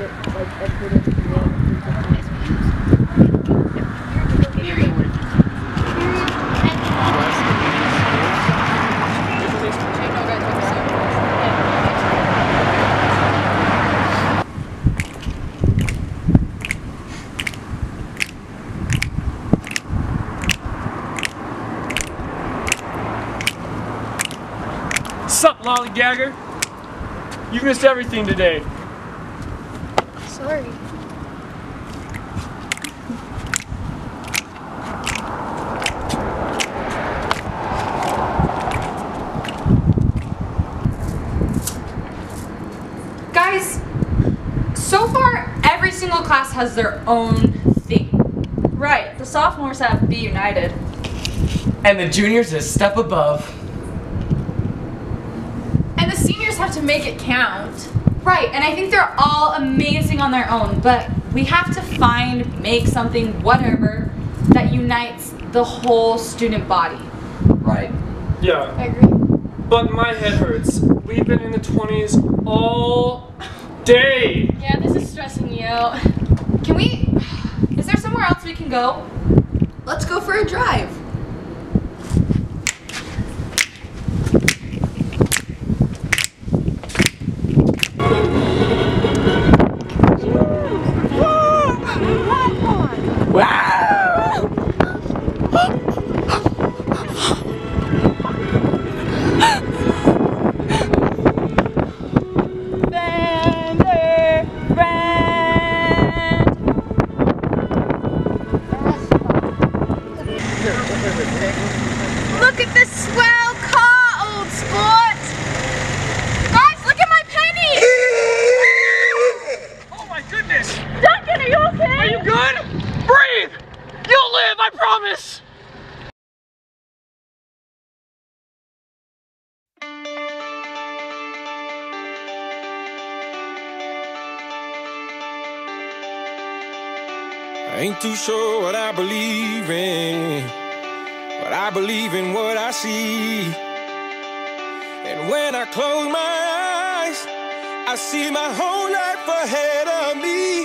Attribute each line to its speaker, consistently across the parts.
Speaker 1: Sup, lollygagger? You've missed everything today.
Speaker 2: Sorry.
Speaker 3: Guys, so far every single class has their own theme.
Speaker 4: Right, the sophomores have to Be United.
Speaker 5: And the juniors a step above.
Speaker 6: And the seniors have to make it count.
Speaker 3: Right, and I think they're all amazing on their own, but we have to find, make something, whatever, that unites the whole student body.
Speaker 5: Right.
Speaker 1: Yeah,
Speaker 6: I agree.
Speaker 1: but my head hurts. We've been in the 20s all day.
Speaker 6: Yeah, this is stressing you out.
Speaker 3: Can we, is there somewhere else we can go?
Speaker 7: Let's go for a drive.
Speaker 6: Look
Speaker 8: ain't too sure what I believe in, but I believe in what I see. And when I close my eyes, I see my whole life ahead of me.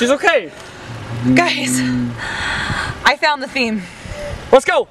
Speaker 1: She's okay.
Speaker 3: Guys, I found the theme.
Speaker 1: Let's go.